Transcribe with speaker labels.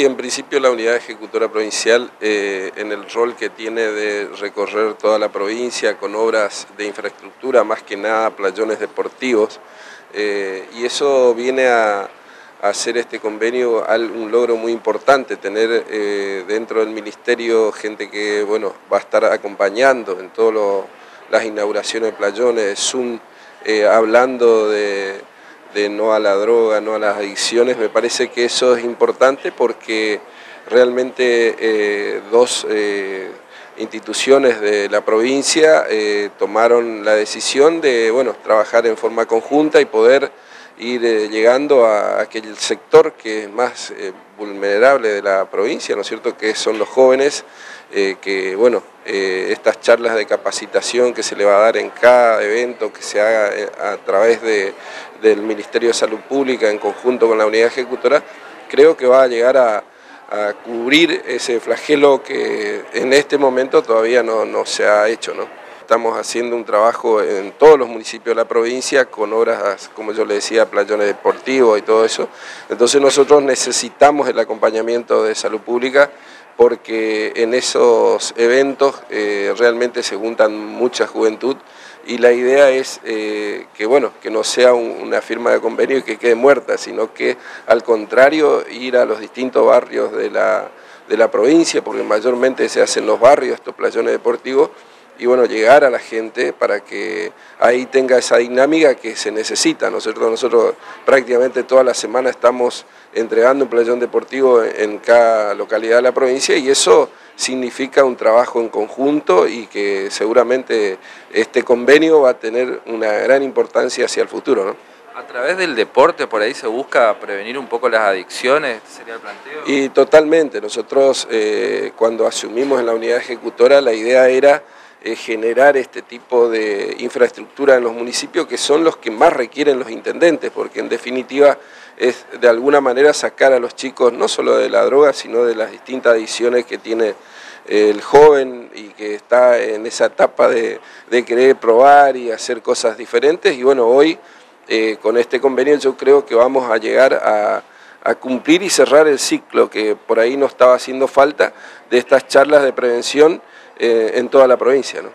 Speaker 1: En principio la unidad ejecutora provincial eh, en el rol que tiene de recorrer toda la provincia con obras de infraestructura, más que nada playones deportivos, eh, y eso viene a, hacer este convenio un logro muy importante, tener eh, dentro del ministerio gente que bueno, va a estar acompañando en todas las inauguraciones de playones, Zoom, hablando de de no a la droga, no a las adicciones, me parece que eso es importante porque realmente eh, dos eh, instituciones de la provincia eh, tomaron la decisión de bueno, trabajar en forma conjunta y poder ir llegando a aquel sector que es más vulnerable de la provincia, ¿no es cierto?, que son los jóvenes, que bueno, estas charlas de capacitación que se le va a dar en cada evento que se haga a través de del Ministerio de Salud Pública en conjunto con la unidad ejecutora, creo que va a llegar a, cubrir ese flagelo que en este momento todavía no, se ha hecho. ¿no? Estamos haciendo un trabajo en todos los municipios de la provincia con obras, como yo le decía, playones deportivos y todo eso. Entonces nosotros necesitamos el acompañamiento de salud pública porque en esos eventos eh, realmente se juntan mucha juventud y la idea es eh, que, bueno, que no sea una firma de convenio y que quede muerta, sino que al contrario ir a los distintos barrios de la, de la provincia, porque mayormente se hacen los barrios, estos playones deportivos, y bueno, llegar a la gente para que ahí tenga esa dinámica que se necesita, ¿no es cierto? Nosotros prácticamente toda la semana estamos entregando un playón deportivo en cada localidad de la provincia y eso significa un trabajo en conjunto y que seguramente este convenio va a tener una gran importancia hacia el futuro, ¿no?
Speaker 2: A través del deporte por ahí se busca prevenir un poco las adicciones, sería el planteo.
Speaker 1: Y totalmente, nosotros eh, cuando asumimos en la unidad ejecutora la idea era eh, generar este tipo de infraestructura en los municipios que son los que más requieren los intendentes, porque en definitiva es de alguna manera sacar a los chicos no solo de la droga, sino de las distintas adicciones que tiene el joven y que está en esa etapa de, querer probar y hacer cosas diferentes. Y bueno, hoy eh, con este convenio yo creo que vamos a llegar a, cumplir y cerrar el ciclo que por ahí nos estaba haciendo falta de estas charlas de prevención eh, en toda la provincia. ¿no?